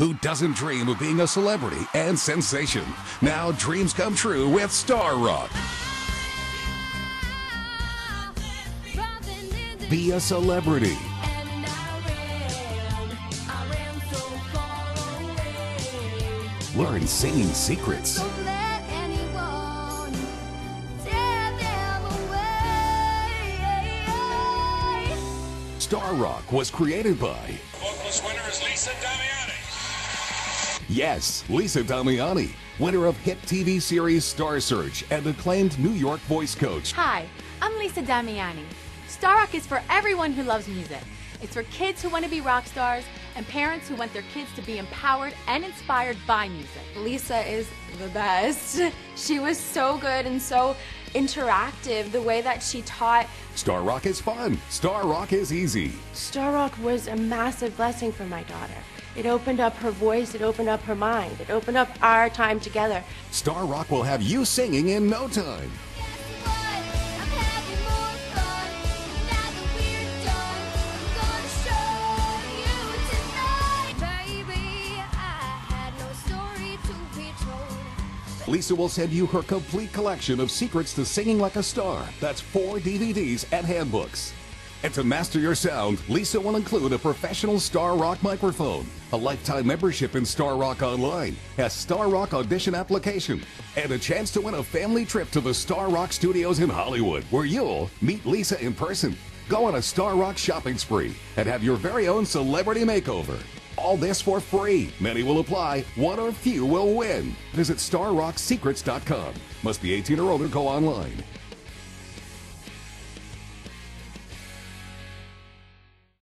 Who doesn't dream of being a celebrity and sensation? Now dreams come true with Star Rock. Be a celebrity. Learn singing secrets. Star Rock was created by. Vocalist winner is Lisa Damiani. Yes, Lisa Damiani, winner of hit TV series Star Search and acclaimed New York voice coach. Hi, I'm Lisa Damiani. Star Rock is for everyone who loves music. It's for kids who want to be rock stars and parents who want their kids to be empowered and inspired by music. Lisa is the best. She was so good and so interactive. The way that she taught. Star Rock is fun. Star Rock is easy. Star Rock was a massive blessing for my daughter. It opened up her voice, it opened up her mind, it opened up our time together. Star Rock will have you singing in no time. Lisa will send you her complete collection of secrets to singing like a star. That's four DVDs and handbooks. And to master your sound, Lisa will include a professional Star Rock microphone, a lifetime membership in Star Rock Online, a Star Rock audition application, and a chance to win a family trip to the Star Rock studios in Hollywood, where you'll meet Lisa in person. Go on a Star Rock shopping spree and have your very own celebrity makeover. All this for free. Many will apply, one or few will win. Visit StarRockSecrets.com. Must be 18 or older, go online.